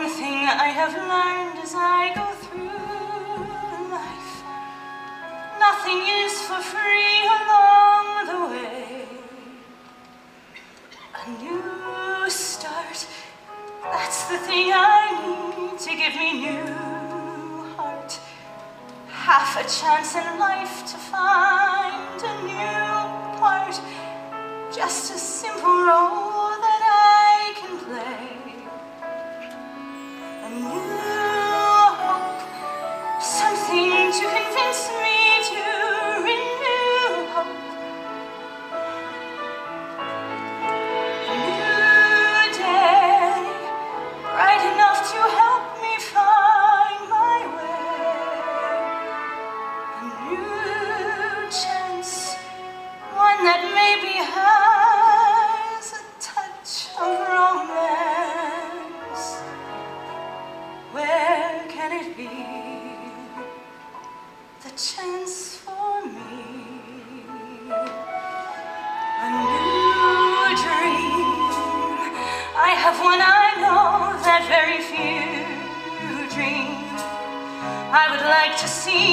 One thing I have learned as I go through life nothing is for free along the way. A new start, that's the thing I need to give me new heart. Half a chance in life to find a new part, just a simple role can it be? The chance for me. A new dream. I have one I know that very few dream. I would like to see